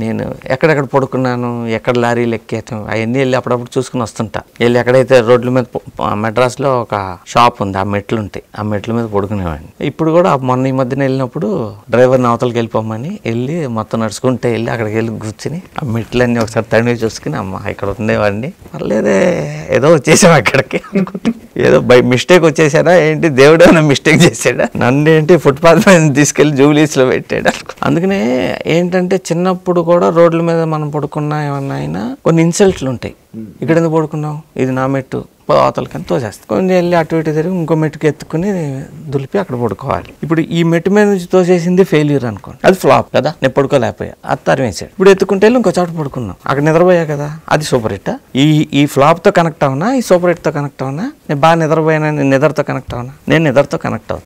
నేను ఎక్కడెక్కడ పడుకున్నాను ఎక్కడ లారీలు ఎక్కేయటం అవన్నీ వెళ్ళి అప్పుడప్పుడు చూసుకుని వస్తుంటా. వెళ్ళి ఎక్కడైతే రోడ్ల మీద మెడ్రాస్లో ఒక షాప్ ఉంది ఆ మెట్లు ఉంటాయి ఆ మెట్ల మీద పడుకునేవాడిని. ఇప్పుడు కూడా మొన్న ఈ మధ్యన వెళ్ళినప్పుడు డ్రైవర్ని అవతలకి వెళ్ళిపోమని వెళ్ళి మొత్తం నడుచుకుంటే వెళ్ళి అక్కడికి వెళ్ళి కూర్చుని ఆ మెట్లన్నీ ఒకసారి తడివి చూసుకుని అమ్మ ఇక్కడ ఉండేవాడిని మళ్ళీ ఏదో వచ్చేసాం అక్కడికి అనుకుంటున్నాను ఏదో బై మిస్టేక్ వచ్చేసాడా? ఏంటి దేవుడు ఏమైనా మిస్టేక్ చేశాడా? నన్ను ఏంటి ఫుట్పాత్ మీద తీసుకెళ్ళి జూబ్లీస్లో పెట్టాడు? అందుకనే ఏంటంటే చిన్నప్పుడు కూడా రోడ్ల మీద మనం పడుకున్నా ఏమన్నా అయినా కొన్ని ఇన్సల్ట్లు ఉంటాయి. ఇక్కడ ఎందుకు పడుకున్నావు? ఇది నా మెట్టు. పో అవతలకని తోసేస్తాం. కొంచెం వెళ్ళి అటు ఇటు తిరిగి ఇంకో మెట్టుకు ఎత్తుకుని దులిపి అక్కడ పడుకోవాలి. ఇప్పుడు ఈ మెట్టు మీద నుంచి తోసేసింది ఫెయిల్యూర్ అనుకోండి. అది ఫ్లాప్ కదా? నేను పడుకోలేకపోయా. అది తరిమేసాడు ఇప్పుడు ఎత్తుకుంటే వెళ్ళి ఇంకో చోట పడుకున్నాం. అక్కడ నిద్రపోయా కదా? అది సూపర్ హిట్ ఈ ఈ ఫ్లాప్తో కనెక్ట్ అవునా? ఈ సూపర్ హిట్తో కనెక్ట్ అవునా? నేను బాగా నిద్రపోయానా? నేను నిద్రతో కనెక్ట్ అవునా? నేను నిద్రతో కనెక్ట్ అవుతాను